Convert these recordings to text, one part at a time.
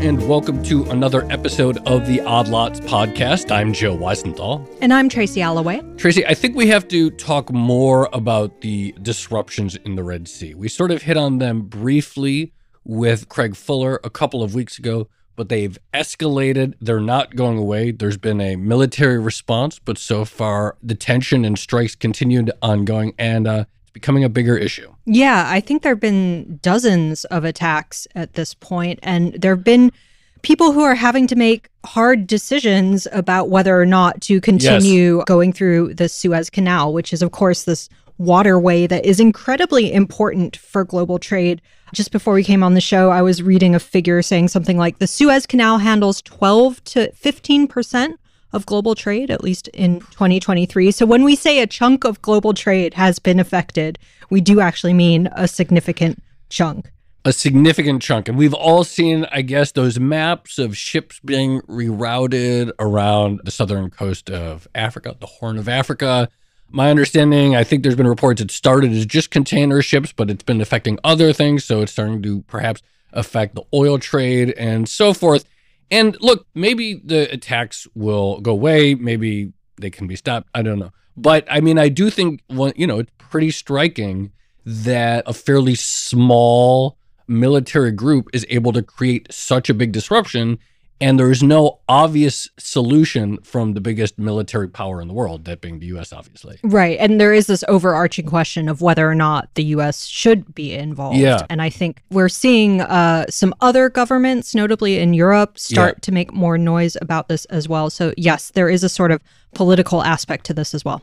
and welcome to another episode of the Odd Lots podcast. I'm Joe Weisenthal. And I'm Tracy Alloway. Tracy, I think we have to talk more about the disruptions in the Red Sea. We sort of hit on them briefly with Craig Fuller a couple of weeks ago, but they've escalated. They're not going away. There's been a military response, but so far the tension and strikes continued ongoing. And uh, becoming a bigger issue. Yeah, I think there have been dozens of attacks at this point, and there have been people who are having to make hard decisions about whether or not to continue yes. going through the Suez Canal, which is, of course, this waterway that is incredibly important for global trade. Just before we came on the show, I was reading a figure saying something like the Suez Canal handles 12 to 15 percent of global trade, at least in 2023. So when we say a chunk of global trade has been affected, we do actually mean a significant chunk. A significant chunk. And we've all seen, I guess, those maps of ships being rerouted around the southern coast of Africa, the Horn of Africa. My understanding, I think there's been reports it started as just container ships, but it's been affecting other things. So it's starting to perhaps affect the oil trade and so forth. And look, maybe the attacks will go away. Maybe they can be stopped. I don't know. But I mean, I do think, you know, it's pretty striking that a fairly small military group is able to create such a big disruption and there is no obvious solution from the biggest military power in the world, that being the US, obviously. Right. And there is this overarching question of whether or not the US should be involved. Yeah. And I think we're seeing uh, some other governments, notably in Europe, start yeah. to make more noise about this as well. So, yes, there is a sort of political aspect to this as well.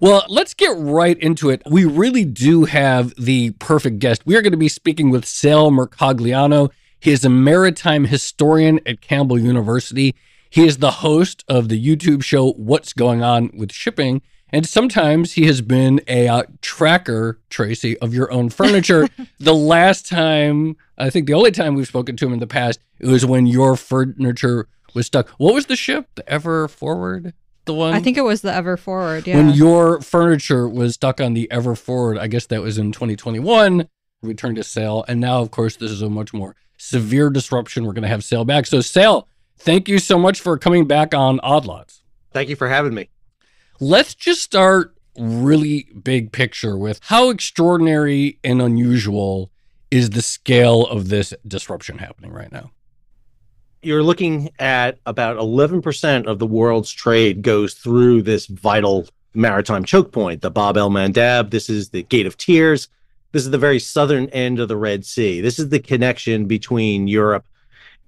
Well, let's get right into it. We really do have the perfect guest. We are going to be speaking with Sal Mercogliano. He is a maritime historian at Campbell University. He is the host of the YouTube show What's Going On with Shipping. And sometimes he has been a uh, tracker, Tracy, of your own furniture. the last time, I think the only time we've spoken to him in the past, it was when your furniture was stuck. What was the ship? The Ever Forward? The one? I think it was the Ever Forward, yeah. When your furniture was stuck on the Ever Forward, I guess that was in 2021, returned to sail. And now, of course, this is a much more severe disruption. We're going to have Sal back. So, Sal, thank you so much for coming back on Odd Lots. Thank you for having me. Let's just start really big picture with how extraordinary and unusual is the scale of this disruption happening right now? You're looking at about 11% of the world's trade goes through this vital maritime choke point, the Bab el Mandab. This is the Gate of Tears. This is the very southern end of the Red Sea. This is the connection between Europe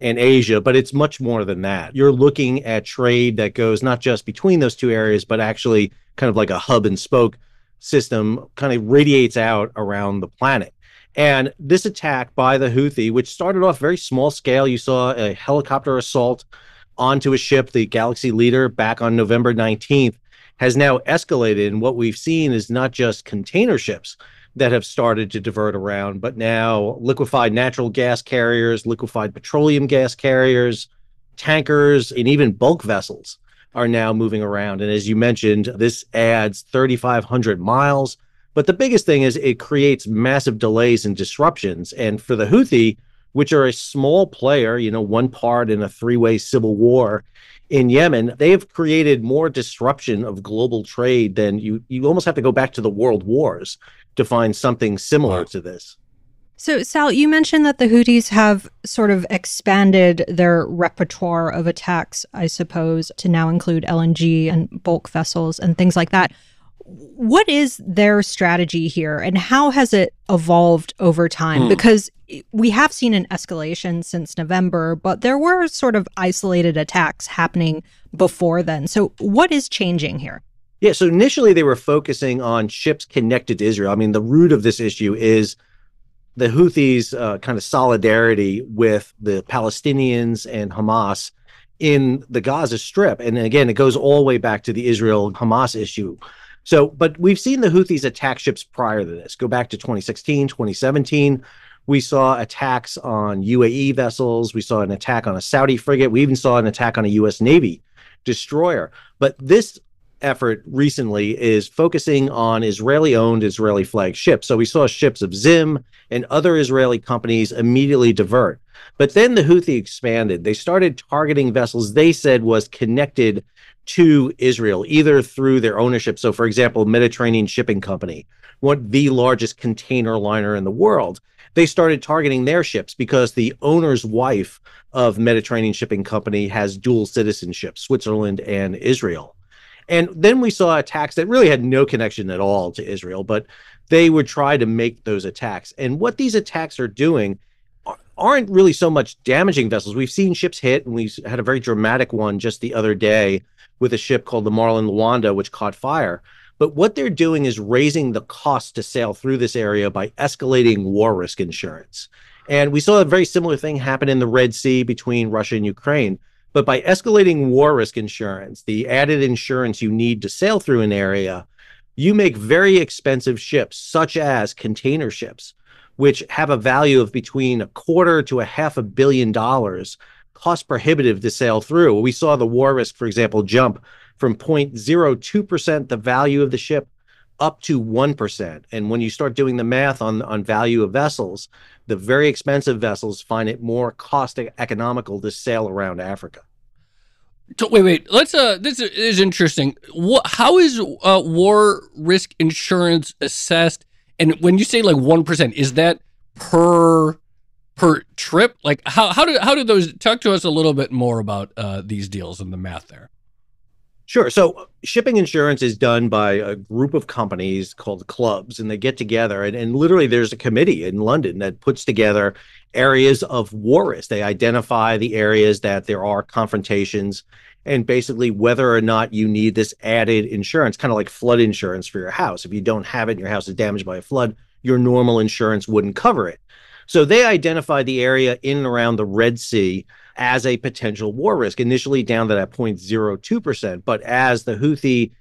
and Asia, but it's much more than that. You're looking at trade that goes not just between those two areas, but actually kind of like a hub and spoke system kind of radiates out around the planet. And this attack by the Houthi, which started off very small scale, you saw a helicopter assault onto a ship, the Galaxy Leader, back on November 19th, has now escalated. And what we've seen is not just container ships, that have started to divert around, but now liquefied natural gas carriers, liquefied petroleum gas carriers, tankers, and even bulk vessels are now moving around. And as you mentioned, this adds 3,500 miles. But the biggest thing is it creates massive delays and disruptions. And for the Houthi, which are a small player, you know, one part in a three way civil war in Yemen, they have created more disruption of global trade than you, you almost have to go back to the world wars to find something similar wow. to this. So, Sal, you mentioned that the Houthis have sort of expanded their repertoire of attacks, I suppose, to now include LNG and bulk vessels and things like that. What is their strategy here and how has it evolved over time? Hmm. Because we have seen an escalation since November, but there were sort of isolated attacks happening before then. So, what is changing here? Yeah, so initially they were focusing on ships connected to Israel. I mean, the root of this issue is the Houthis' uh, kind of solidarity with the Palestinians and Hamas in the Gaza Strip. And again, it goes all the way back to the Israel Hamas issue. So, but we've seen the Houthis attack ships prior to this. Go back to 2016, 2017. We saw attacks on UAE vessels. We saw an attack on a Saudi frigate. We even saw an attack on a U.S. Navy destroyer. But this effort recently is focusing on Israeli owned, Israeli flagged ships. So we saw ships of Zim and other Israeli companies immediately divert. But then the Houthi expanded. They started targeting vessels they said was connected to Israel, either through their ownership. So, for example, Mediterranean Shipping Company, one the largest container liner in the world, they started targeting their ships because the owner's wife of Mediterranean Shipping Company has dual citizenship, Switzerland and Israel. And then we saw attacks that really had no connection at all to Israel, but they would try to make those attacks. And what these attacks are doing aren't really so much damaging vessels. We've seen ships hit, and we had a very dramatic one just the other day with a ship called the Marlin Luanda, which caught fire. But what they're doing is raising the cost to sail through this area by escalating war risk insurance. And we saw a very similar thing happen in the Red Sea between Russia and Ukraine. But by escalating war risk insurance, the added insurance you need to sail through an area, you make very expensive ships, such as container ships, which have a value of between a quarter to a half a billion dollars, cost prohibitive to sail through. We saw the war risk, for example, jump from 0.02% the value of the ship up to 1%. And when you start doing the math on, on value of vessels, the very expensive vessels find it more cost economical to sail around Africa. Wait, wait. Let's. Uh, this is interesting. What? How is uh, war risk insurance assessed? And when you say like one percent, is that per per trip? Like how how do how do those talk to us a little bit more about uh, these deals and the math there? Sure. So uh, shipping insurance is done by a group of companies called clubs, and they get together and, and literally there's a committee in London that puts together areas of war risk. They identify the areas that there are confrontations and basically whether or not you need this added insurance, kind of like flood insurance for your house. If you don't have it and your house is damaged by a flood, your normal insurance wouldn't cover it. So they identify the area in and around the Red Sea as a potential war risk, initially down to that 0.02%. But as the Houthi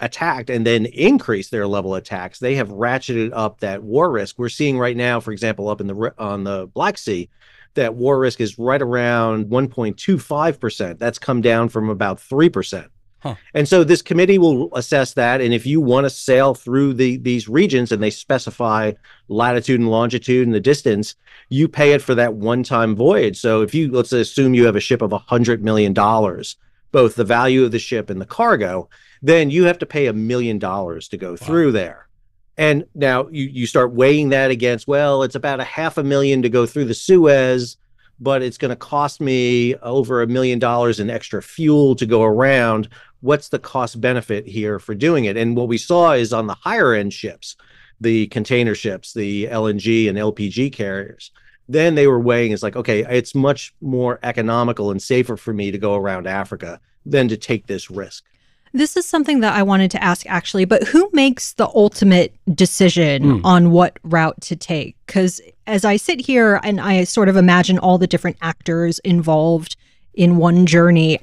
attacked and then increased their level attacks, they have ratcheted up that war risk. We're seeing right now, for example, up in the on the Black Sea, that war risk is right around 1.25%. That's come down from about 3%. Huh. And so this committee will assess that. And if you want to sail through the these regions and they specify latitude and longitude and the distance, you pay it for that one-time voyage. So if you let's assume you have a ship of a hundred million dollars, both the value of the ship and the cargo, then you have to pay a million dollars to go wow. through there. And now you you start weighing that against, well, it's about a half a million to go through the Suez, but it's going to cost me over a million dollars in extra fuel to go around what's the cost benefit here for doing it? And what we saw is on the higher end ships, the container ships, the LNG and LPG carriers, then they were weighing it's like, okay, it's much more economical and safer for me to go around Africa than to take this risk. This is something that I wanted to ask actually, but who makes the ultimate decision mm. on what route to take? Because as I sit here and I sort of imagine all the different actors involved in one journey,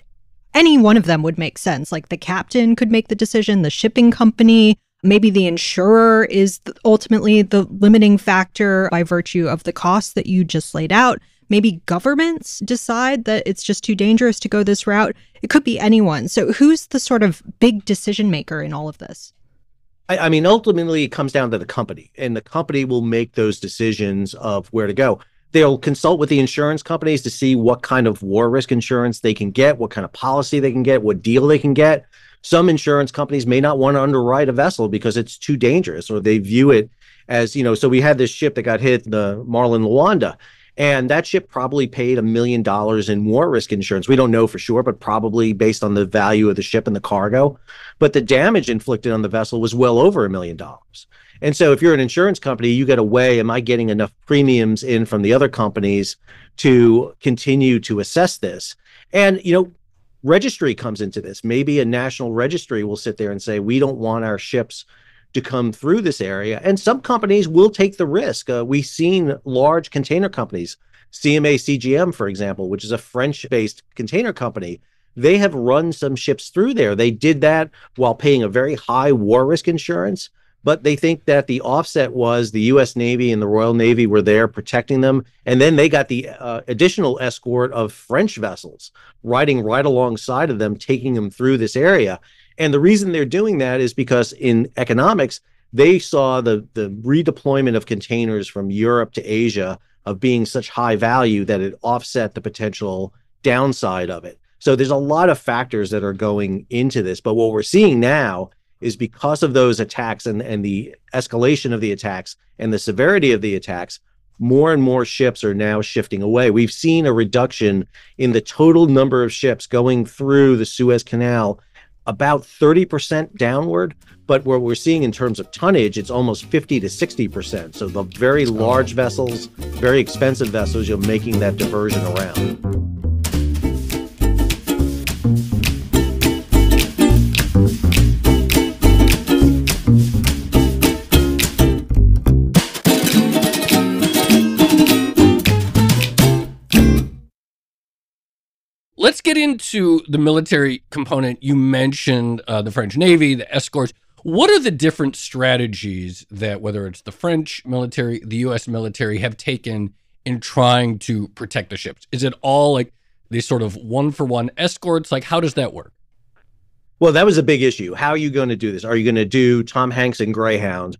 any one of them would make sense. Like the captain could make the decision, the shipping company, maybe the insurer is ultimately the limiting factor by virtue of the costs that you just laid out. Maybe governments decide that it's just too dangerous to go this route. It could be anyone. So, who's the sort of big decision maker in all of this? I, I mean, ultimately, it comes down to the company, and the company will make those decisions of where to go they'll consult with the insurance companies to see what kind of war risk insurance they can get, what kind of policy they can get, what deal they can get. Some insurance companies may not want to underwrite a vessel because it's too dangerous or they view it as, you know, so we had this ship that got hit, the Marlin Luanda, and that ship probably paid a million dollars in war risk insurance. We don't know for sure, but probably based on the value of the ship and the cargo. But the damage inflicted on the vessel was well over a million dollars. And so if you're an insurance company, you got to weigh, am I getting enough premiums in from the other companies to continue to assess this? And, you know, registry comes into this. Maybe a national registry will sit there and say, we don't want our ships to come through this area. And some companies will take the risk. Uh, we've seen large container companies, CMA CGM, for example, which is a French based container company. They have run some ships through there. They did that while paying a very high war risk insurance but they think that the offset was the U.S. Navy and the Royal Navy were there protecting them, and then they got the uh, additional escort of French vessels riding right alongside of them, taking them through this area. And the reason they're doing that is because in economics, they saw the the redeployment of containers from Europe to Asia of being such high value that it offset the potential downside of it. So there's a lot of factors that are going into this. But what we're seeing now is because of those attacks and, and the escalation of the attacks and the severity of the attacks, more and more ships are now shifting away. We've seen a reduction in the total number of ships going through the Suez Canal about 30% downward. But what we're seeing in terms of tonnage, it's almost 50 to 60%. So the very large vessels, very expensive vessels, you're making that diversion around. Get into the military component. You mentioned uh, the French Navy, the escorts. What are the different strategies that, whether it's the French military, the U.S. military, have taken in trying to protect the ships? Is it all like these sort of one for one escorts? Like, how does that work? Well, that was a big issue. How are you going to do this? Are you going to do Tom Hanks and Greyhound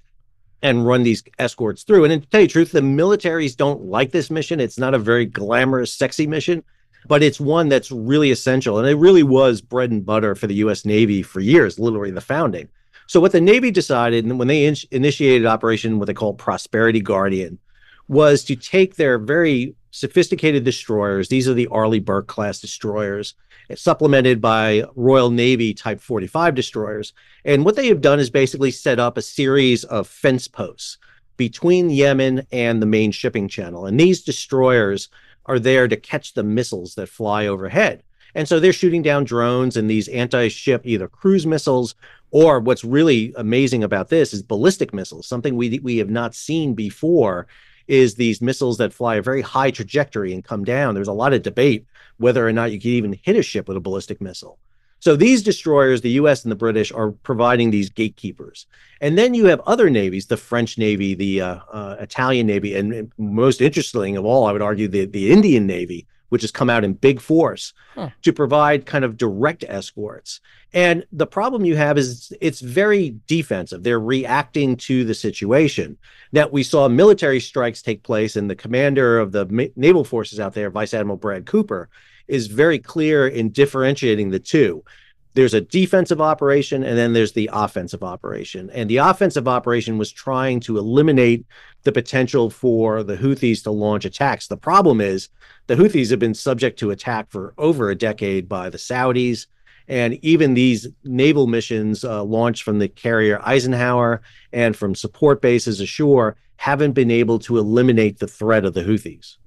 and run these escorts through? And to tell you the truth, the militaries don't like this mission. It's not a very glamorous, sexy mission but it's one that's really essential. And it really was bread and butter for the US Navy for years, literally the founding. So, what the Navy decided when they in- initiated Operation, what they call Prosperity Guardian, was to take their very sophisticated destroyers, these are the Arleigh Burke class destroyers, supplemented by Royal Navy Type 45 destroyers. And what they have done is basically set up a series of fence posts between Yemen and the main shipping channel. And these destroyers are there to catch the missiles that fly overhead. And so they're shooting down drones and these anti ship, either cruise missiles or what's really amazing about this is ballistic missiles, something we, we have not seen before. Is these missiles that fly a very high trajectory and come down? There's a lot of debate whether or not you can even hit a ship with a ballistic missile. So these destroyers, the US and the British, are providing these gatekeepers. And then you have other navies, the French Navy, the uh, uh, Italian Navy, and, and, most interesting of all, I would argue, the, the Indian Navy, which has come out in big force huh. to provide kind of direct escorts. And the problem you have is it's very defensive. They're reacting to the situation. Now, we saw military strikes take place, and the commander of the naval forces out there, Vice Admiral Brad Cooper, is very clear in differentiating the two. There's a defensive operation and then there's the offensive operation. And the offensive operation was trying to eliminate the potential for the Houthis to launch attacks. The problem is the Houthis have been subject to attack for over a decade by the Saudis. And even these naval missions uh, launched from the carrier Eisenhower and from support bases ashore haven't been able to eliminate the threat of the Houthis.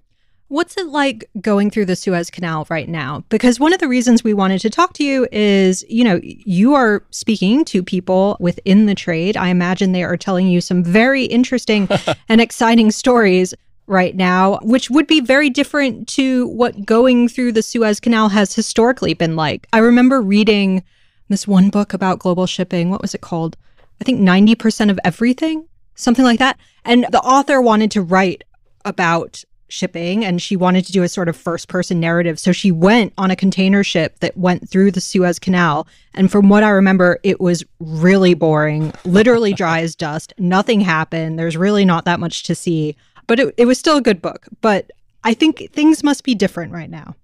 What's it like going through the Suez Canal right now? Because one of the reasons we wanted to talk to you is, you know, you are speaking to people within the trade. I imagine they are telling you some very interesting and exciting stories right now, which would be very different to what going through the Suez Canal has historically been like. I remember reading this one book about global shipping. What was it called? I think 90% of everything, something like that. And the author wanted to write about shipping and she wanted to do a sort of first person narrative. So she went on a container ship that went through the Suez Canal. And from what I remember, it was really boring, literally dry as dust. Nothing happened. There's really not that much to see, but it, it was still a good book. But I think things must be different right now.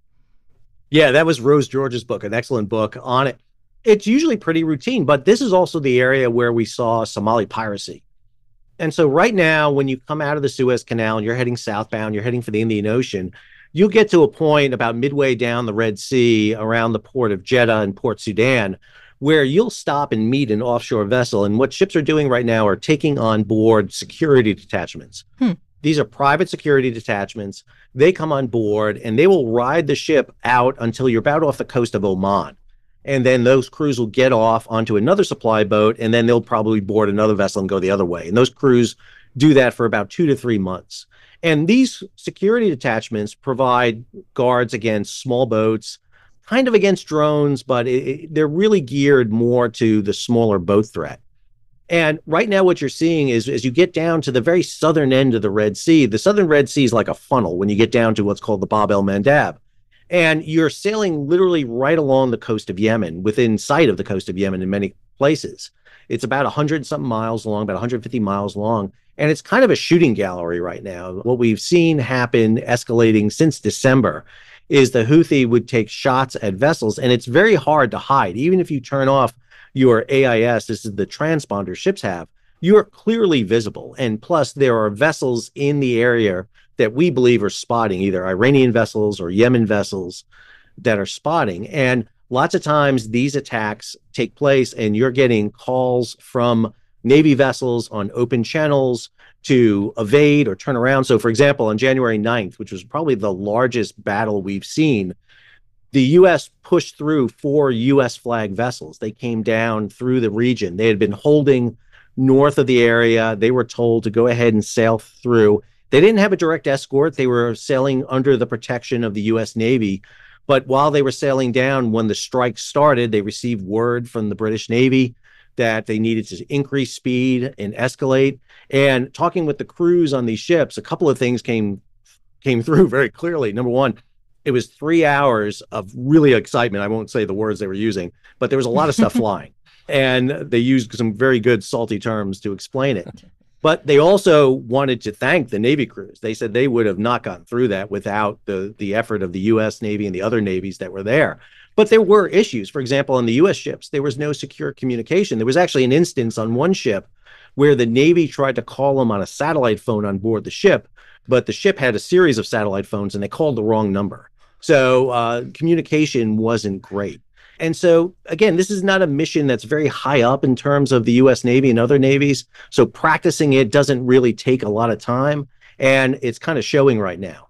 Yeah, that was Rose George's book, an excellent book on it. It's usually pretty routine, but this is also the area where we saw Somali piracy. And so right now, when you come out of the Suez Canal and you're heading southbound, you're heading for the Indian Ocean, you'll get to a point about midway down the Red Sea around the port of Jeddah and Port Sudan where you'll stop and meet an offshore vessel. And what ships are doing right now are taking on board security detachments. Hmm. These are private security detachments. They come on board and they will ride the ship out until you're about off the coast of Oman and then those crews will get off onto another supply boat and then they'll probably board another vessel and go the other way. And those crews do that for about two to three months. And these security detachments provide guards against small boats kind of against drones but it, they're really geared more to the smaller boat threat. And right now what you're seeing is as you get down to the very southern end of the red sea. The southern red sea is like a funnel when you get down to what's called the bab el mandab And you're sailing literally right along the coast of Yemen, within sight of the coast of Yemen in many places. It's about 100 something miles long, about 150 miles long. And it's kind of a shooting gallery right now. What we've seen happen escalating since December is the Houthi would take shots at vessels, and it's very hard to hide. Even if you turn off your AIS, this is the transponder ships have, you are clearly visible. And plus, there are vessels in the area that we believe are spotting either Iranian vessels or Yemen vessels that are spotting. And lots of times these attacks take place, and you're getting calls from Navy vessels on open channels to evade or turn around. So, for example, on January 9th, which was probably the largest battle we've seen, the U.S. pushed through four U.S. flag vessels. They came down through the region. They had been holding north of the area. They were told to go ahead and sail through. They didn't have a direct escort. They were sailing under the protection of the U.S. Navy. But while they were sailing down, when the strike started, they received word from the British Navy that they needed to increase speed and escalate. And talking with the crews on these ships, a couple of things came came through very clearly. Number one, it was three hours of really excitement. I won't say the words they were using, but there was a lot of stuff flying. And they used some very good salty terms to explain it. But they also wanted to thank the Navy crews. They said they would have not gotten through that without the, the effort of the US Navy and the other navies that were there. But there were issues. For example, on the US ships, there was no secure communication. There was actually an instance on one ship where the Navy tried to call them on a satellite phone on board the ship, but the ship had a series of satellite phones and they called the wrong number. So uh, communication wasn't great. And so, again, this is not a mission that's very high up in terms of the US Navy and other navies. So, practicing it doesn't really take a lot of time. And it's kind of showing right now.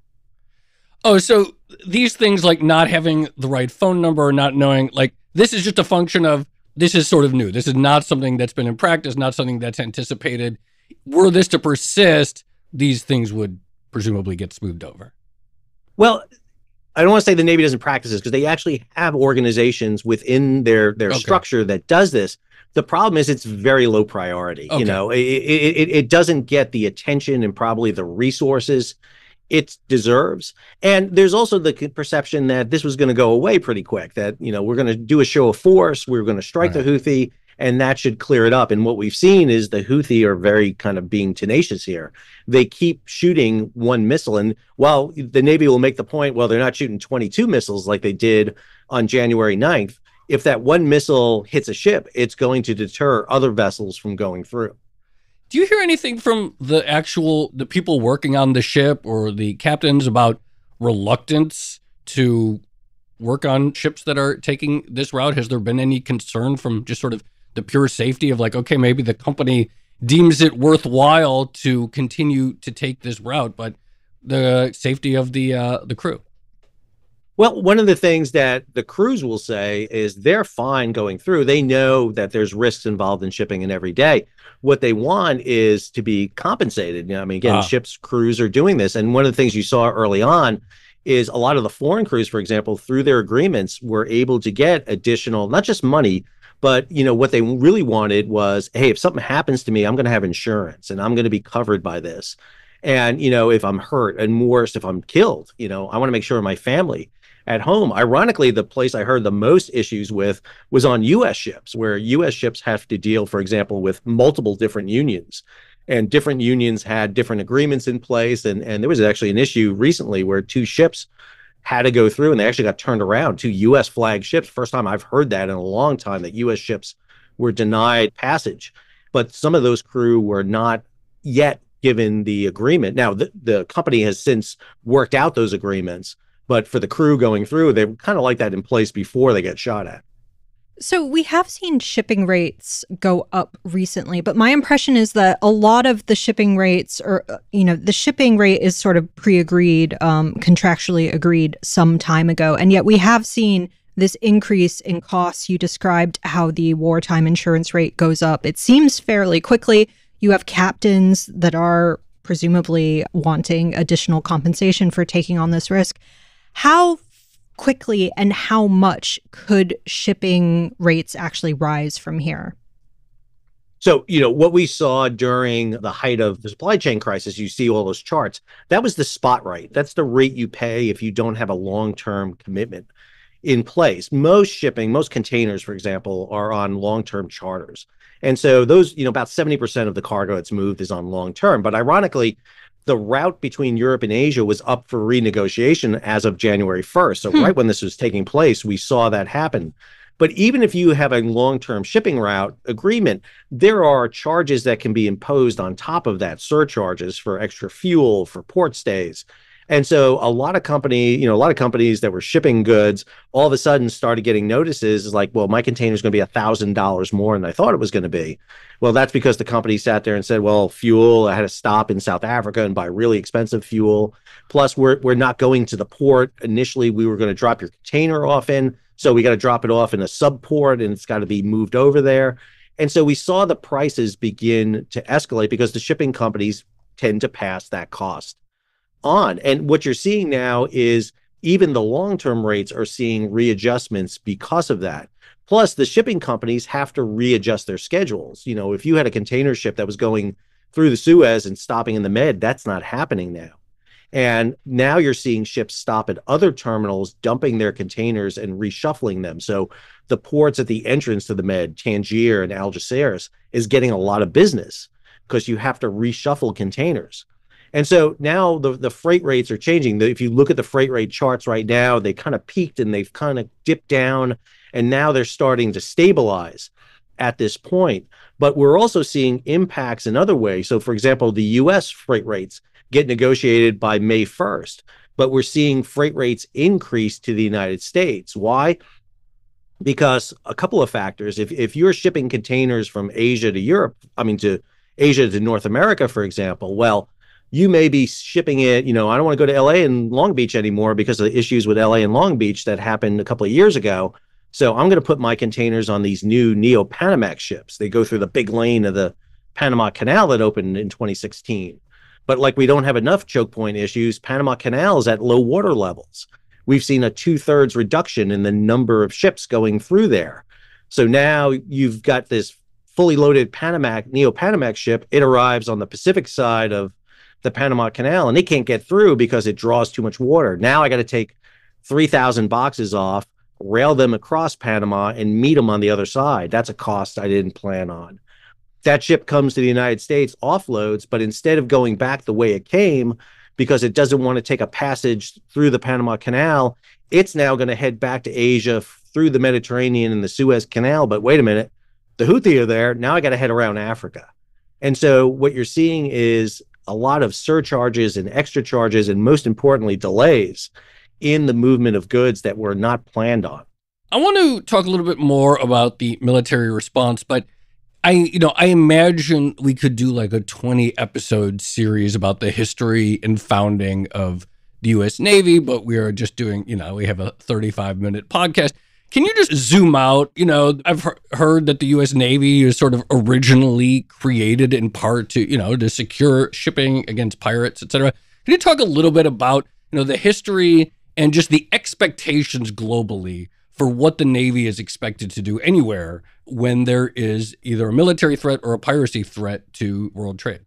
Oh, so these things like not having the right phone number or not knowing, like, this is just a function of this is sort of new. This is not something that's been in practice, not something that's anticipated. Were this to persist, these things would presumably get smoothed over. Well, I don't want to say the Navy doesn't practice this because they actually have organizations within their their okay. structure that does this. The problem is it's very low priority. Okay. You know, it, it, it doesn't get the attention and probably the resources it deserves. And there's also the perception that this was going to go away pretty quick. That you know we're going to do a show of force. We're going to strike right. the Houthi, and that should clear it up. And what we've seen is the Houthi are very kind of being tenacious here. They keep shooting one missile, and while the Navy will make the point, well, they're not shooting 22 missiles like they did on January 9th. If that one missile hits a ship, it's going to deter other vessels from going through. Do you hear anything from the actual the people working on the ship or the captains about reluctance to work on ships that are taking this route? Has there been any concern from just sort of the pure safety of like, okay, maybe the company deems it worthwhile to continue to take this route, but the safety of the uh, the crew. Well, one of the things that the crews will say is they're fine going through. They know that there's risks involved in shipping and every day. What they want is to be compensated. You know, I mean, again, ah. ships crews are doing this, and one of the things you saw early on is a lot of the foreign crews, for example, through their agreements, were able to get additional, not just money, but you know what they really wanted was, hey, if something happens to me, I'm going to have insurance and I'm going to be covered by this. And you know, if I'm hurt, and worse, if I'm killed, you know, I want to make sure my family at home. Ironically, the place I heard the most issues with was on U.S. ships, where U.S. ships have to deal, for example, with multiple different unions. And different unions had different agreements in place. And, and there was actually an issue recently where two ships had to go through and they actually got turned around to US flag ships. First time I've heard that in a long time that US ships were denied passage. But some of those crew were not yet given the agreement. Now, the, the company has since worked out those agreements, but for the crew going through, they kind of like that in place before they get shot at. So we have seen shipping rates go up recently, but my impression is that a lot of the shipping rates or uh, you know, the shipping rate is sort of pre-agreed, um, contractually agreed some time ago. And yet we have seen this increase in costs. You described how the wartime insurance rate goes up. It seems fairly quickly. You have captains that are presumably wanting additional compensation for taking on this risk. How quickly and how much could shipping rates actually rise from here? So, you know, what we saw during the height of the supply chain crisis, you see all those charts, that was the spot rate. That's the rate you pay if you don't have a long term commitment in place. Most shipping, most containers, for example, are on long term charters. And so those, you know, about 70% of the cargo that's moved is on long term. But ironically, the route between Europe and Asia was up for renegotiation as of January 1st. So, hmm. right when this was taking place, we saw that happen. But even if you have a long term shipping route agreement, there are charges that can be imposed on top of that surcharges for extra fuel, for port stays. And so a lot of company, you know, a lot of companies that were shipping goods all of a sudden started getting notices is like, well, my container is going to be a thousand dollars more than I thought it was going to be. Well, that's because the company sat there and said, well, fuel, I had to stop in South Africa and buy really expensive fuel. Plus, we're we're not going to the port. Initially, we were going to drop your container off in. So we got to drop it off in a sub port and it's got to be moved over there. And so we saw the prices begin to escalate because the shipping companies tend to pass that cost on. And what you're seeing now is even the long term rates are seeing readjustments because of that. Plus, the shipping companies have to readjust their schedules. You know, if you had a container ship that was going through the Suez and stopping in the Med, that's not happening now. And now you're seeing ships stop at other terminals, dumping their containers and reshuffling them. So the ports at the entrance to the Med, Tangier and Algeciras, is getting a lot of business because you have to reshuffle containers. And so now the, the freight rates are changing. If you look at the freight rate charts right now, they kind of peaked and they've kind of dipped down, and now they're starting to stabilize at this point. But we're also seeing impacts in other ways. So, for example, the US freight rates get negotiated by May 1st, but we're seeing freight rates increase to the United States. Why? Because a couple of factors. If, if you're shipping containers from Asia to Europe, I mean, to Asia to North America, for example, well, you may be shipping it, you know, I don't want to go to LA and Long Beach anymore because of the issues with LA and Long Beach that happened a couple of years ago. So I'm going to put my containers on these new Neo Panamax ships. They go through the big lane of the Panama Canal that opened in 2016. But like we don't have enough choke point issues, Panama Canal is at low water levels. We've seen a two thirds reduction in the number of ships going through there. So now you've got this fully loaded Panamax, Neo Panamax ship. It arrives on the Pacific side of the Panama Canal and it can't get through because it draws too much water. Now I got to take 3,000 boxes off, rail them across Panama, and meet them on the other side. That's a cost I didn't plan on. That ship comes to the United States, offloads, but instead of going back the way it came, because it doesn't want to take a passage through the Panama Canal, it's now going to head back to Asia through the Mediterranean and the Suez Canal. But wait a minute, the Houthi are there. Now I got to head around Africa. And so what you're seeing is a lot of surcharges and extra charges, and most importantly, delays in the movement of goods that were not planned on. I want to talk a little bit more about the military response, but I, you know, I imagine we could do like a 20 episode series about the history and founding of the US Navy, but we are just doing, you know, we have a 35 minute podcast. Can you just zoom out? You know, I've heard that the U.S. Navy is sort of originally created in part to, you know, to secure shipping against pirates, et cetera. Can you talk a little bit about, you know, the history and just the expectations globally for what the Navy is expected to do anywhere when there is either a military threat or a piracy threat to world trade?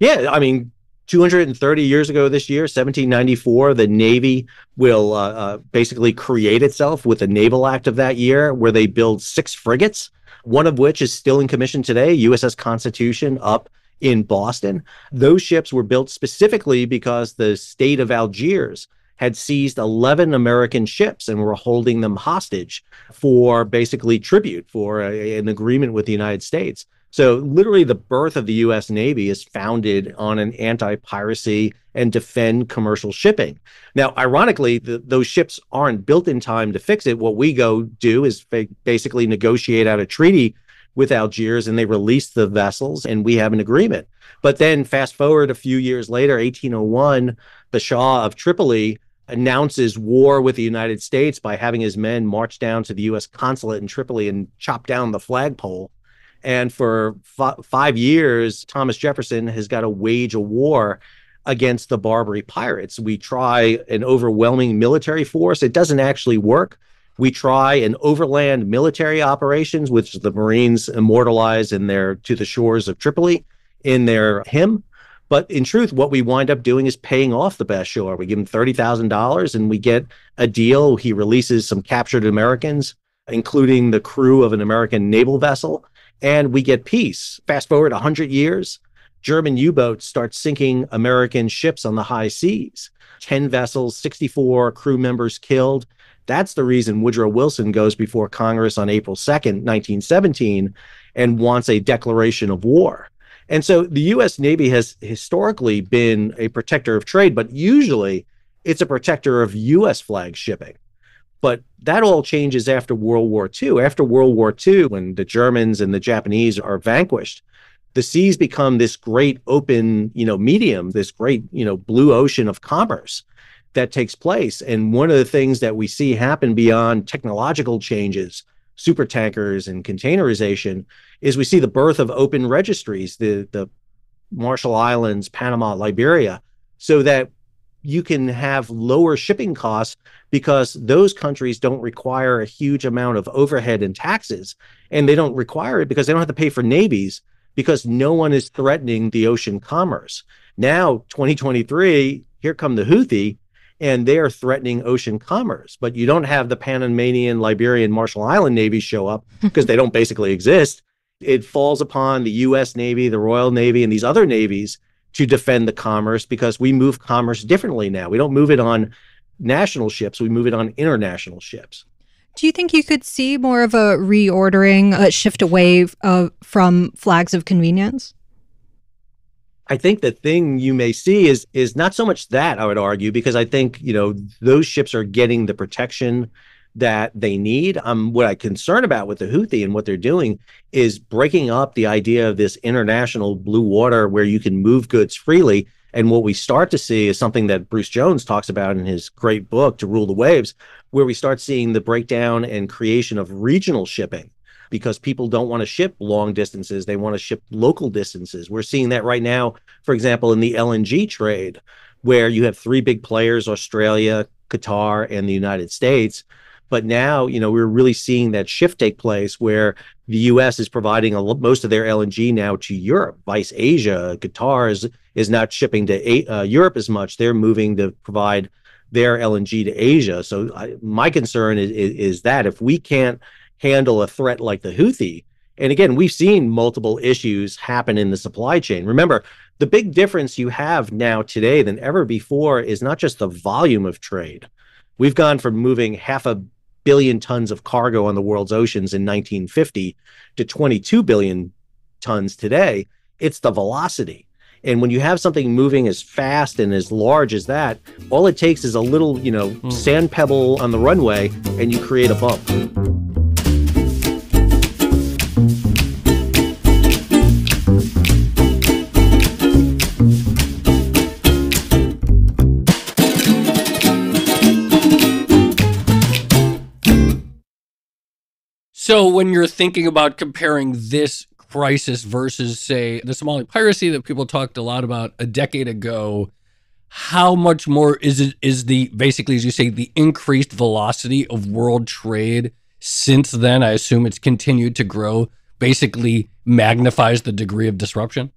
Yeah, I mean, 230 years ago this year, 1794, the Navy will uh, uh, basically create itself with the Naval Act of that year, where they build six frigates, one of which is still in commission today, USS Constitution up in Boston. Those ships were built specifically because the state of Algiers had seized 11 American ships and were holding them hostage for basically tribute for a, an agreement with the United States. So, literally, the birth of the US Navy is founded on an anti piracy and defend commercial shipping. Now, ironically, the, those ships aren't built in time to fix it. What we go do is basically negotiate out a treaty with Algiers and they release the vessels and we have an agreement. But then, fast forward a few years later, 1801, the Shah of Tripoli announces war with the United States by having his men march down to the US consulate in Tripoli and chop down the flagpole and for f- five years, Thomas Jefferson has got to wage a war against the Barbary pirates. We try an overwhelming military force. It doesn't actually work We try an overland military operations, which the Marines immortalize in their To the Shores of Tripoli in their hymn. But in truth, what we wind up doing is paying off the Bashar. We give him $30,000 and we get a deal. He releases some captured Americans, including the crew of an American naval vessel, and we get peace. Fast forward 100 years, German U boats start sinking American ships on the high seas. 10 vessels, 64 crew members killed. That's the reason Woodrow Wilson goes before Congress on April 2nd, 1917, and wants a declaration of war. And so the US Navy has historically been a protector of trade, but usually it's a protector of US flag shipping. But that all changes after World War II. After World War II, when the Germans and the Japanese are vanquished, the seas become this great open, you know, medium, this great, you know, blue ocean of commerce that takes place. And one of the things that we see happen beyond technological changes, super tankers and containerization, is we see the birth of open registries, the the Marshall Islands, Panama, Liberia, so that you can have lower shipping costs because those countries don't require a huge amount of overhead and taxes. And they don't require it because they don't have to pay for navies because no one is threatening the ocean commerce. Now, 2023, here come the Houthi and they are threatening ocean commerce. But you don't have the Panamanian, Liberian, Marshall Island navies show up because they don't basically exist. It falls upon the US Navy, the Royal Navy, and these other navies to defend the commerce because we move commerce differently now. We don't move it on national ships, we move it on international ships. Do you think you could see more of a reordering, a shift away uh, from flags of convenience? I think the thing you may see is is not so much that I would argue because I think you know those ships are getting the protection that they need. Um, what I'm concerned about with the Houthi and what they're doing is breaking up the idea of this international blue water where you can move goods freely. And what we start to see is something that Bruce Jones talks about in his great book, To Rule the Waves, where we start seeing the breakdown and creation of regional shipping because people don't want to ship long distances. They want to ship local distances. We're seeing that right now, for example, in the LNG trade, where you have three big players Australia, Qatar, and the United States but now, you know, we're really seeing that shift take place where the U.S. is providing a, most of their LNG now to Europe. Vice Asia, Qatar is, is not shipping to uh, Europe as much. They're moving to provide their LNG to Asia. So I, my concern is, is, is that if we can't handle a threat like the Houthi, and again, we've seen multiple issues happen in the supply chain. Remember, the big difference you have now today than ever before is not just the volume of trade. We've gone from moving half a billion tons of cargo on the world's oceans in 1950 to 22 billion tons today. It's the velocity. And when you have something moving as fast and as large as that, all it takes is a little, you know, mm. sand pebble on the runway and you create a bump. So when you're thinking about comparing this crisis versus, say, the Somali piracy that people talked a lot about a decade ago, how much more is it is the basically as you say the increased velocity of world trade since then? I assume it's continued to grow, basically magnifies the degree of disruption.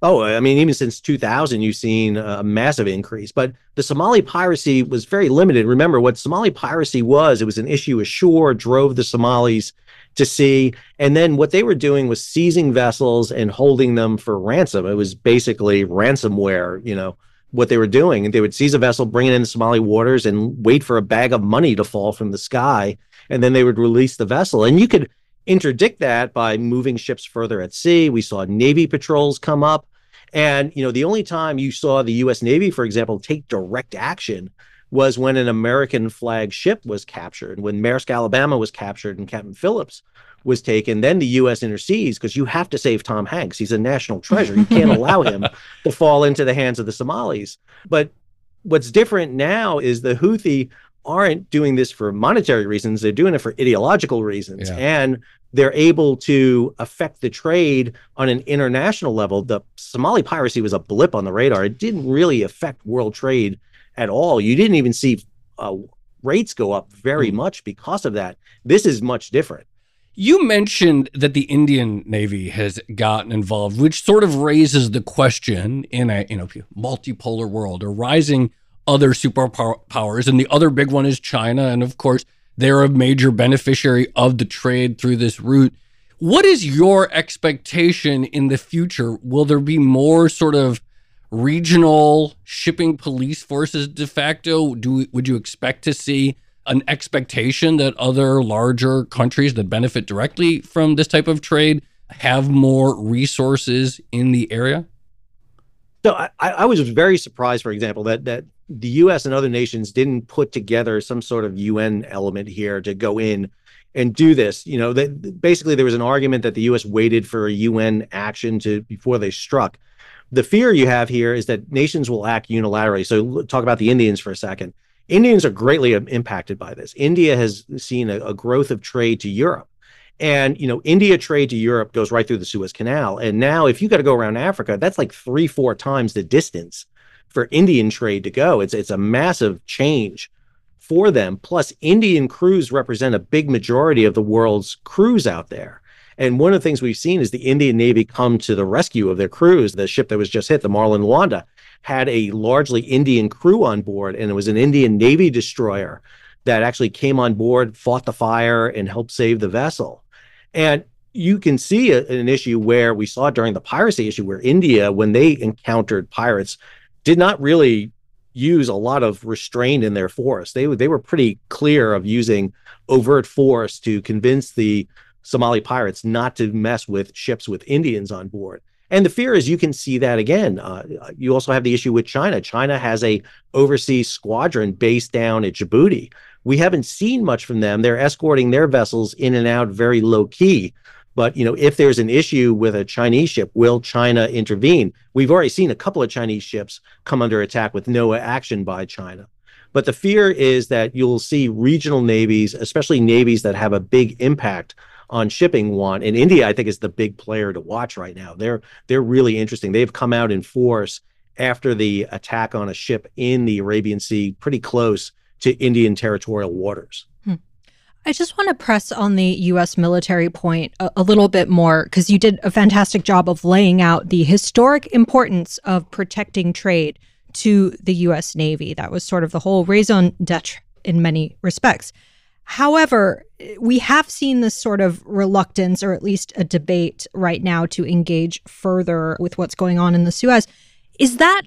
Oh, I mean, even since 2000, you've seen a massive increase. But the Somali piracy was very limited. Remember, what Somali piracy was, it was an issue ashore, drove the Somalis to sea. And then what they were doing was seizing vessels and holding them for ransom. It was basically ransomware, you know, what they were doing. And they would seize a vessel, bring it into Somali waters, and wait for a bag of money to fall from the sky. And then they would release the vessel. And you could interdict that by moving ships further at sea. We saw Navy patrols come up. And, you know, the only time you saw the US Navy, for example, take direct action was when an American flag ship was captured, when Maersk Alabama was captured and Captain Phillips was taken. Then the U.S. intercedes because you have to save Tom Hanks. He's a national treasure. You can't allow him to fall into the hands of the Somalis. But what's different now is the Houthi aren't doing this for monetary reasons. They're doing it for ideological reasons. Yeah. And they're able to affect the trade on an international level. The Somali piracy was a blip on the radar. It didn't really affect world trade at all. You didn't even see uh, rates go up very mm. much because of that. This is much different. You mentioned that the Indian Navy has gotten involved, which sort of raises the question in a you know multipolar world, or rising other superpowers, and the other big one is China, and of course they're a major beneficiary of the trade through this route. What is your expectation in the future? Will there be more sort of regional shipping police forces de facto? Do would you expect to see an expectation that other larger countries that benefit directly from this type of trade have more resources in the area? So I, I was very surprised, for example, that that the U.S. and other nations didn't put together some sort of UN element here to go in and do this. You know, that basically there was an argument that the U.S. waited for a UN action to before they struck. The fear you have here is that nations will act unilaterally. So talk about the Indians for a second. Indians are greatly um, impacted by this. India has seen a, a growth of trade to Europe. And, you know, India trade to Europe goes right through the Suez Canal. And now, if you got to go around Africa, that's like three, four times the distance for Indian trade to go. It's, it's a massive change for them. Plus, Indian crews represent a big majority of the world's crews out there. And one of the things we've seen is the Indian Navy come to the rescue of their crews. The ship that was just hit, the Marlin Luanda, had a largely Indian crew on board, and it was an Indian Navy destroyer that actually came on board, fought the fire, and helped save the vessel. And you can see a, an issue where we saw during the piracy issue, where India, when they encountered pirates, did not really use a lot of restraint in their force. They they were pretty clear of using overt force to convince the Somali pirates not to mess with ships with Indians on board. And the fear is you can see that again. Uh, you also have the issue with China. China has a overseas squadron based down at Djibouti. We haven't seen much from them. They're escorting their vessels in and out very low key. But you know, if there's an issue with a Chinese ship, will China intervene? We've already seen a couple of Chinese ships come under attack with no action by China. But the fear is that you'll see regional navies, especially navies that have a big impact on shipping want. And India, I think, is the big player to watch right now. They're they're really interesting. They've come out in force after the attack on a ship in the Arabian Sea, pretty close to Indian territorial waters. I just want to press on the U.S. military point a, a little bit more because you did a fantastic job of laying out the historic importance of protecting trade to the U.S. Navy. That was sort of the whole raison d'etre in many respects. However, we have seen this sort of reluctance, or at least a debate right now, to engage further with what's going on in the Suez. Is that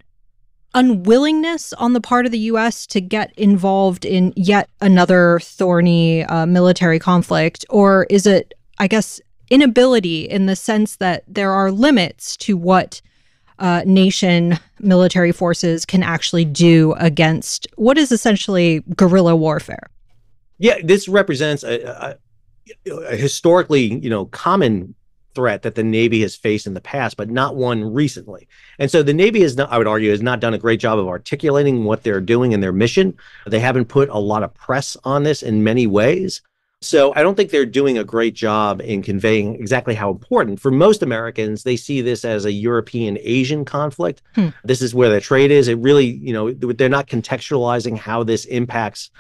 unwillingness on the part of the U.S. to get involved in yet another thorny uh, military conflict? Or is it, I guess, inability in the sense that there are limits to what uh, nation military forces can actually do against what is essentially guerrilla warfare? Yeah, this represents a, a, a historically, you know, common threat that the Navy has faced in the past, but not one recently. And so the Navy has not, I would argue, has not done a great job of articulating what they're doing and their mission. They haven't put a lot of press on this in many ways. So I don't think they're doing a great job in conveying exactly how important. For most Americans, they see this as a European Asian conflict. Hmm. This is where the trade is. It really, you know, they're not contextualizing how this impacts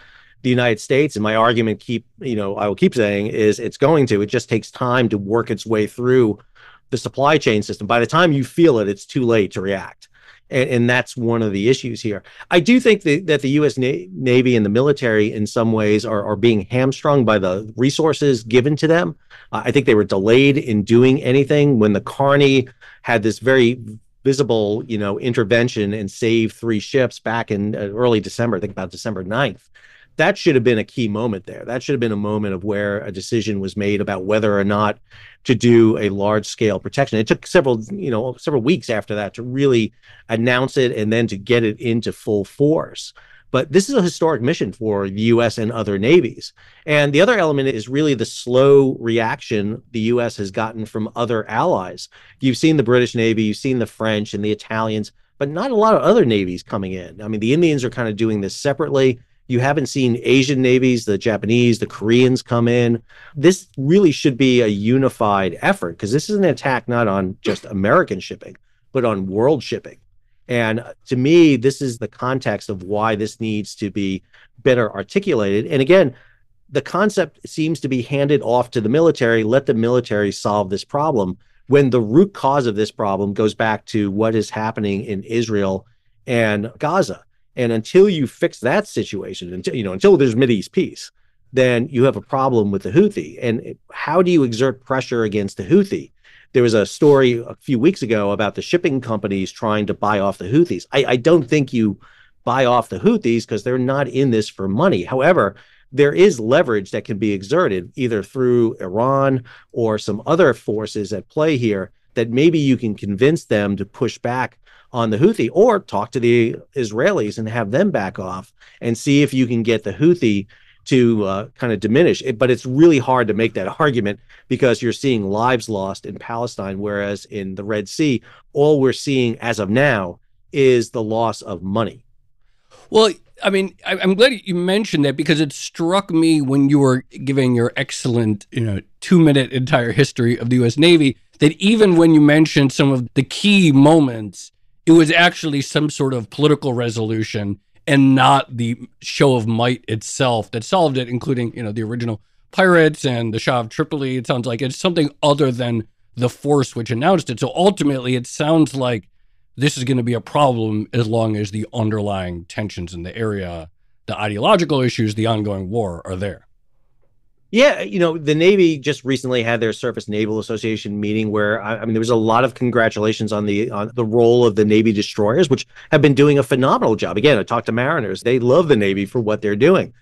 the United States. And my argument keep, you know, I will keep saying is it's going to. It just takes time to work its way through the supply chain system. By the time you feel it, it's too late to react. And, and that's one of the issues here. I do think that, that the U.S. Na- Navy and the military, in some ways, are, are being hamstrung by the resources given to them. Uh, I think they were delayed in doing anything when the Carney had this very visible, you know, intervention and saved three ships back in uh, early December. I think about December 9th that should have been a key moment there. That should have been a moment of where a decision was made about whether or not to do a large scale protection. It took several, you know, several weeks after that to really announce it and then to get it into full force. But this is a historic mission for the US and other navies. And the other element is really the slow reaction the US has gotten from other allies. You've seen the British Navy, you've seen the French and the Italians, but not a lot of other navies coming in. I mean, the Indians are kind of doing this separately. You haven't seen Asian navies, the Japanese, the Koreans come in. This really should be a unified effort because this is an attack not on just American shipping, but on world shipping. And uh, to me, this is the context of why this needs to be better articulated. And again, the concept seems to be handed off to the military. Let the military solve this problem. When the root cause of this problem goes back to what is happening in Israel and Gaza. And until you fix that situation, until you know, until there's East peace, then you have a problem with the Houthi. And how do you exert pressure against the Houthi? There was a story a few weeks ago about the shipping companies trying to buy off the Houthis. I, I don't think you buy off the Houthis because they're not in this for money. However, there is leverage that can be exerted either through Iran or some other forces at play here that maybe you can convince them to push back on the Houthi or talk to the Israelis and have them back off and see if you can get the Houthi to uh, kind of diminish it. But it's really hard to make that argument because you're seeing lives lost in Palestine, whereas in the Red Sea, all we're seeing as of now is the loss of money. Well, I mean, I, am glad you mentioned that because it struck me when you were giving your excellent, you know, two minute entire history of the U.S. Navy that even when you mentioned some of the key moments, it was actually some sort of political resolution and not the show of might itself that solved it, including, you know, the original pirates and the Shah of Tripoli. It sounds like it's something other than the force which announced it. So ultimately, it sounds like this is going to be a problem as long as the underlying tensions in the area, the ideological issues, the ongoing war are there. Yeah, you know, the Navy just recently had their Surface Navy Association meeting where I, I, mean there was a lot of congratulations on the on the role of the Navy destroyers, which have been doing a phenomenal job. Again, I talked to mariners; they love the Navy for what they're doing.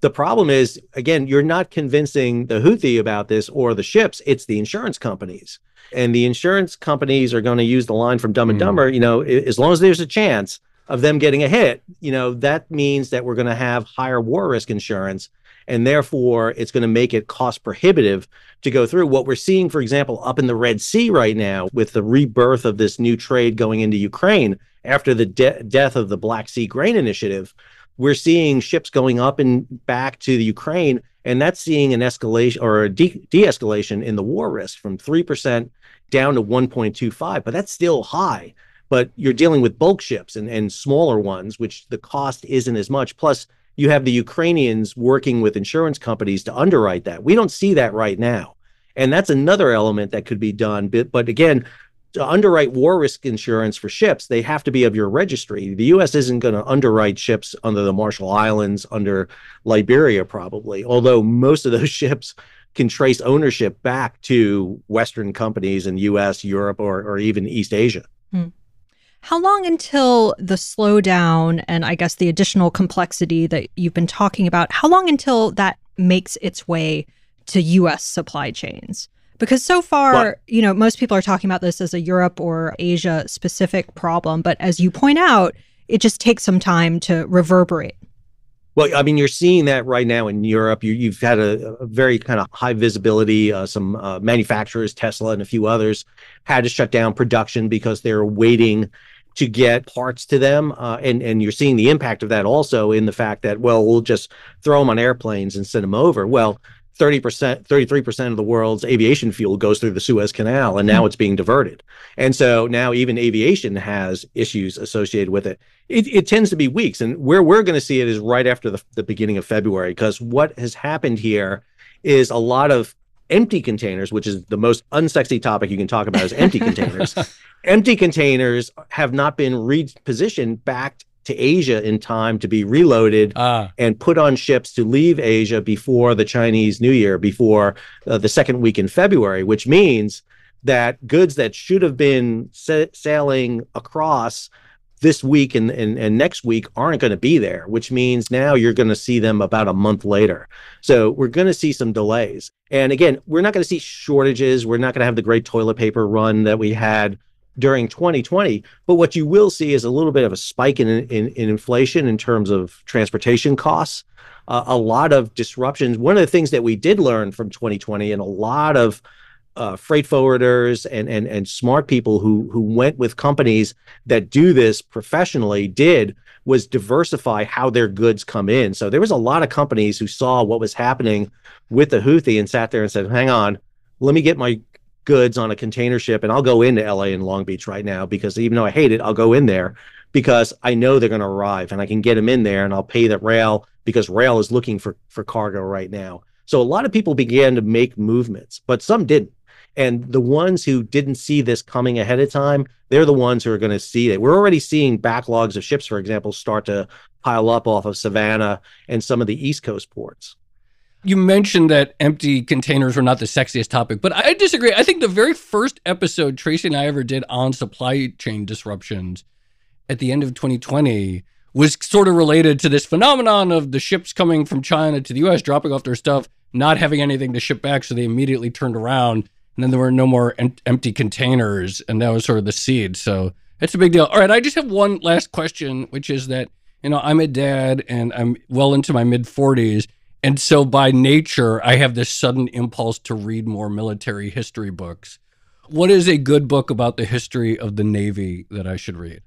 The problem is, again, you're not convincing the Houthi about this or the ships; it's the insurance companies, and the insurance companies are going to use the line from Dumb and mm. Dumber. You know, as long as there's a chance of them getting a hit, you know, that means that we're going to have higher war risk insurance and therefore it's going to make it cost prohibitive to go through. What we're seeing, for example, up in the Red Sea right now with the rebirth of this new trade going into Ukraine after the de- death of the Black Sea Grain Initiative, we're seeing ships going up and back to the Ukraine, and that's seeing an escalation or a de escalation in the war risk from 3% down to 1.25, but that's still high. But you're dealing with bulk ships and, and smaller ones, which the cost isn't as much. Plus, you have the Ukrainians working with insurance companies to underwrite that. We don't see that right now. And that's another element that could be done. But, but again, to underwrite war risk insurance for ships, they have to be of your registry. The US isn't going to underwrite ships under the Marshall Islands, under Liberia, probably, although most of those ships can trace ownership back to Western companies in US, Europe, or, or even East Asia. Hmm. How long until the slowdown and I guess the additional complexity that you've been talking about, how long until that makes its way to US supply chains? Because so far, what? you know, most people are talking about this as a Europe or Asia specific problem, but as you point out, it just takes some time to reverberate. Well, I mean, you're seeing that right now in Europe. You, have had a, a, very kind of high visibility. Uh, some uh, manufacturers, Tesla and a few others, had to shut down production because they're waiting to get parts to them. Uh, and and you're seeing the impact of that also in the fact that well, we'll just throw them on airplanes and send them over. Well, 30%, 33% of the world's aviation fuel goes through the Suez Canal, and now mm-hmm. it's being diverted. And so now even aviation has issues associated with it. It, it tends to be weeks. And where we're going to see it is right after the, the beginning of February, because what has happened here is a lot of empty containers, which is the most unsexy topic you can talk about is empty containers. Empty containers have not been repositioned back to Asia in time to be reloaded ah. and put on ships to leave Asia before the Chinese New Year, before uh, the second week in February, which means that goods that should have been sa- sailing across this week and, and, and next week aren't going to be there, which means now you're going to see them about a month later. So we're going to see some delays. And again, we're not going to see shortages. We're not going to have the great toilet paper run that we had during 2020. But what you will see is a little bit of a spike in, in, in inflation in terms of transportation costs, uh, a lot of disruptions. One of the things that we did learn from 2020 and a lot of uh, freight forwarders and, and, and smart people who, who went with companies that do this professionally did was diversify how their goods come in. So there was a lot of companies who saw what was happening with the Houthi and sat there and said, hang on, let me get my goods on a container ship and I'll go into LA and Long Beach right now because even though I hate it, I'll go in there because I know they're going to arrive and I can get them in there and I'll pay the rail because rail is looking for for cargo right now. So a lot of people began to make movements, but some didn't. And the ones who didn't see this coming ahead of time, they're the ones who are going to see it. We're already seeing backlogs of ships, for example, start to pile up off of Savannah and some of the East Coast ports. You mentioned that empty containers were not the sexiest topic, but I disagree. I think the very first episode Tracy and I ever did on supply chain disruptions at the end of 2020 was sort of related to this phenomenon of the ships coming from China to the US, dropping off their stuff, not having anything to ship back. So they immediately turned around and then there were no more em- empty containers. And that was sort of the seed. So it's a big deal. All right. I just have one last question, which is that, you know, I'm a dad and I'm well into my mid 40s. And so by nature, I have this sudden impulse to read more military history books. What is a good book about the history of the Navy that I should read?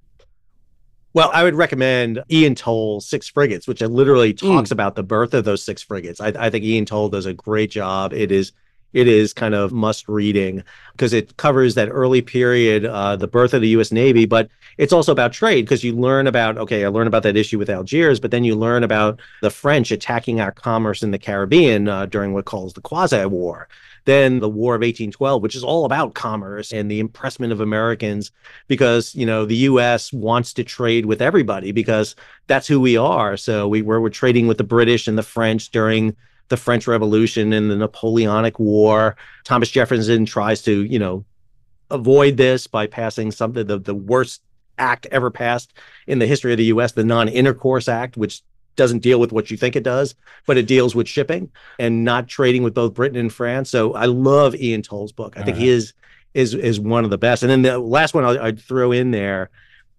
Well, I would recommend Ian Toll's Six Frigates, which literally hmm. talks mm. about the birth of those six frigates. I, I, think Ian Toll does a great job. It is it is kind of must reading because it covers that early period, uh, the birth of the U.S. Navy, but it's also about trade because you learn about okay, I learn about that issue with Algiers, but then you learn about the French attacking our commerce in the Caribbean uh, during what calls the Quasi War. Then the War of 1812, which is all about commerce and the impressment of Americans, because you know the U.S. wants to trade with everybody because that's who we are. So we were we're trading with the British and the French during the French Revolution and the Napoleonic War. Thomas Jefferson tries to, you know, avoid this by passing something the, the worst act ever passed in the history of the US, the Non-Intercourse Act, which doesn't deal with what you think it does, but it deals with shipping and not trading with both Britain and France. So I love Ian Toll's book. I think right. he is is is one of the best. And then the last one i would throw in there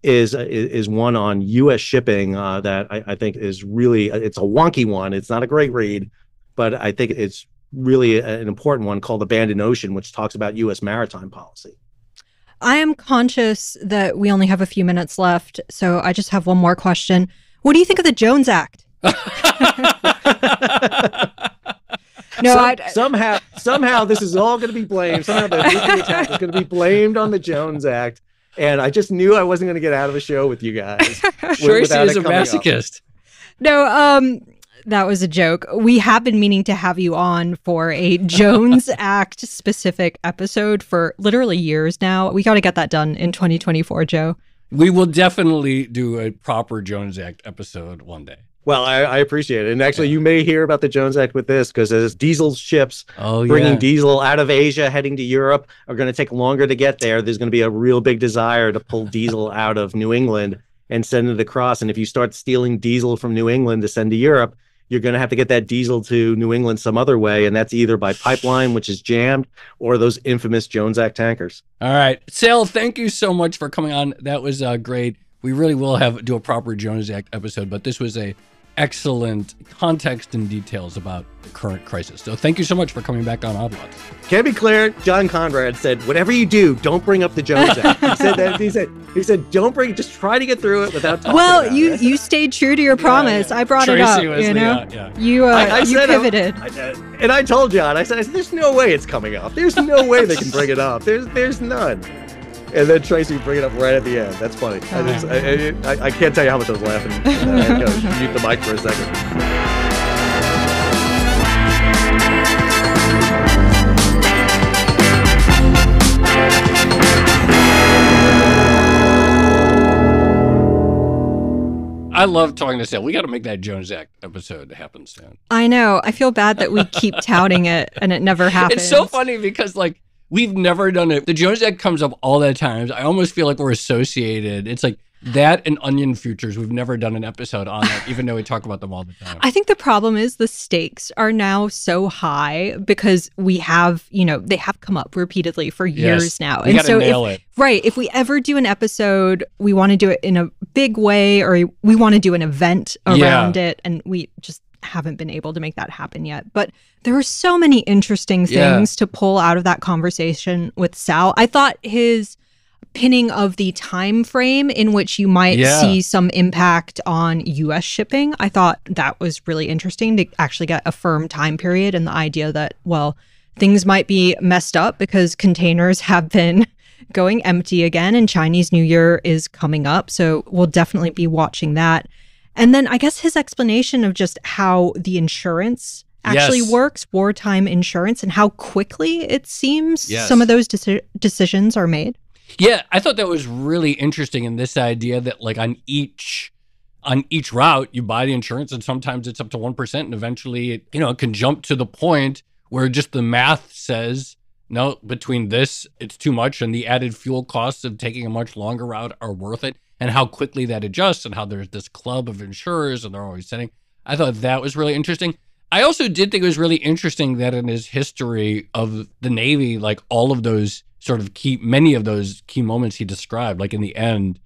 is is one on U.S. shipping uh, that I, I, think is really it's a wonky one. It's not a great read, but I think it's really an important one called Abandoned Ocean, which talks about U.S. maritime policy. I am conscious that we only have a few minutes left, so I just have one more question. What do you think of the Jones Act? no, Some, somehow, somehow, this is all going to be blamed. Somehow, the attack is going to be blamed on the Jones Act, and I just knew I wasn't going to get out of a show with you guys. Tracy is a masochist. Up. No, um, that was a joke. We have been meaning to have you on for a Jones Act specific episode for literally years now. We got to get that done in 2024, Joe. We will definitely do a proper Jones Act episode one day. Well, I, I appreciate it. And actually, yeah. you may hear about the Jones Act with this because as diesel ships oh, bringing yeah. diesel out of Asia, heading to Europe, are going to take longer to get there. There's going to be a real big desire to pull diesel out of New England and send it across. And if you start stealing diesel from New England to send to Europe, you're going to have to get that diesel to New England some other way, and that's either by pipeline, which is jammed, or those infamous Jones Act tankers. All right, Sal, thank you so much for coming on. That was uh, great. We really will have do a proper Jones Act episode, but this was a excellent context and details about the current crisis. So thank you so much for coming back on Oddlots. Can be clear, John Konrad said, whatever you do, don't bring up the Jones Act. he said that he said he said, don't bring just try to get through it without talking Well, you you stayed true to your promise. Yeah, yeah. I brought Tracy it up. You know? The, uh, yeah. You uh, I, I you pivoted. I, and I told John, I said, I said, there's no way it's coming up. There's no way they can bring it up. There's there's none and then Tracy bring it up right at the end. That's funny. I, oh, just, I, I, I, can't tell you how much I was laughing. Uh, I gotta mute the mic for a second. I love talking to Sal. We got to make that Jones Act episode happen soon. I know. I feel bad that we keep touting it and it never happens. It's so funny because like We've never done it. The Jones Act comes up all the times. I almost feel like we're associated. It's like that and onion futures. We've never done an episode on that, even though we talk about them all the time. I think the problem is the stakes are now so high because we have, you know, they have come up repeatedly for years yes, now. and so, if, it. right, if we ever do an episode, we want to do it in a big way, or we want to do an event around yeah. it, and we just haven't been able to make that happen yet. But there are so many interesting things yeah. to pull out of that conversation with Sal. I thought his pinning of the time frame in which you might yeah. see some impact on US shipping, I thought that was really interesting to actually get a firm time period and the idea that well, things might be messed up because containers have been going empty again and Chinese New Year is coming up. So we'll definitely be watching that. And then I guess his explanation of just how the insurance actually yes. works, wartime insurance, and how quickly it seems yes. some of those deci- decisions are made. Yeah, I thought that was really interesting in this idea that like on each on each route you buy the insurance and sometimes it's up to 1% and eventually it, you know, it can jump to the point where just the math says no, between this, it's too much, and the added fuel costs of taking a much longer route are worth it, and how quickly that adjusts, and how there's this club of insurers, and they're always sending. I thought that was really interesting. I also did think it was really interesting that in his history of the Navy, like all of those sort of key, many of those key moments he described, like in the end,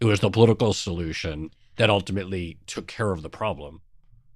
it was the political solution that ultimately took care of the problem.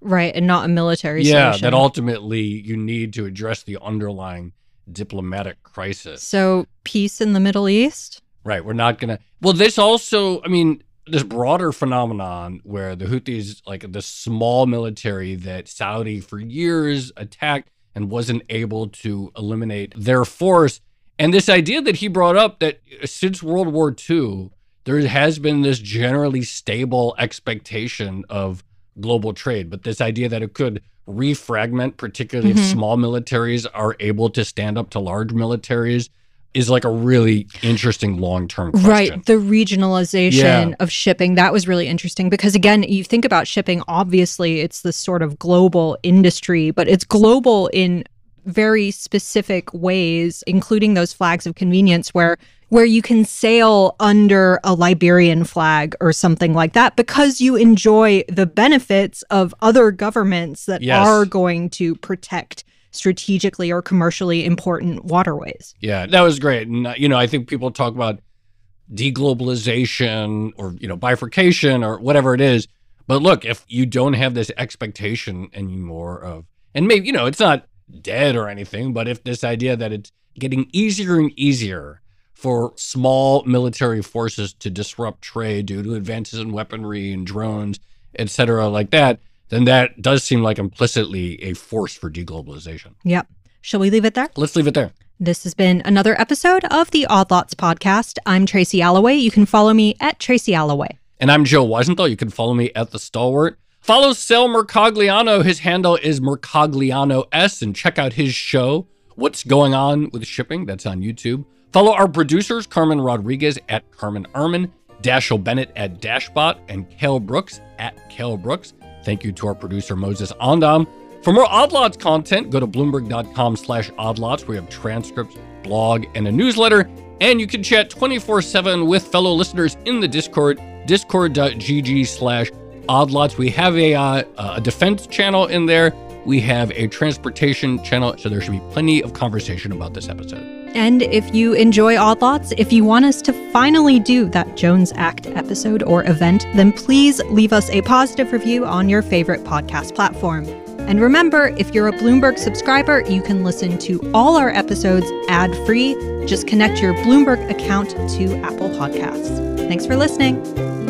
Right, and not a military solution. yeah, solution. that ultimately you need to address the underlying diplomatic crisis. So, peace in the Middle East? Right. We're not going to. Well, this also, I mean, this broader phenomenon where the Houthis, like the small military that Saudi for years attacked and wasn't able to eliminate their force. And this idea that he brought up that since World War II, there has been this generally stable expectation of global trade, but this idea that it could refragment, particularly mm-hmm. if small militaries are able to stand up to large militaries, is like a really interesting long term question. Right. The regionalization yeah. of shipping, that was really interesting because, again, you think about shipping, obviously, it's this sort of global industry, but it's global in very specific ways, including those flags of convenience where where you can sail under a Liberian flag or something like that because you enjoy the benefits of other governments that yes. are going to protect strategically or commercially important waterways. Yeah, that was great. And, uh, you know, I think people talk about deglobalization or, you know, bifurcation or whatever it is. But look, if you don't have this expectation anymore of, and maybe, you know, it's not dead or anything, but if this idea that it's getting easier and easier for small military forces to disrupt trade due to advances in weaponry and drones, et cetera, like that, then that does seem like implicitly a force for deglobalization. Yep. Shall we leave it there? Let's leave it there. This has been another episode of the Odd Lots podcast. I'm Tracy Alloway. You can follow me at Tracy Alloway. And I'm Joe Weisenthal. You can follow me at The Stalwart. Follow Sal Mercogliano. His handle is Mercogliano S. And check out his show, What's Going On with Shipping. That's on YouTube. Follow our producers, Carmen Rodriguez at Carmen Armen, Dashiell Bennett at Dashbot, and Kale Brooks at Kale Brooks. Thank you to our producer, Moses Ondam. For more Odd Lots content, go to bloomberg.com slash oddlots. We have transcripts, blog, and a newsletter. And you can chat 24-7 with fellow listeners in the Discord, discord.gg slash oddlots. We have a, uh, a defense channel in there. We have a transportation channel, so there should be plenty of conversation about this episode. And if you enjoy Odd Lots, if you want us to finally do that Jones Act episode or event, then please leave us a positive review on your favorite podcast platform. And remember, if you're a Bloomberg subscriber, you can listen to all our episodes ad free. Just connect your Bloomberg account to Apple Podcasts. Thanks for listening.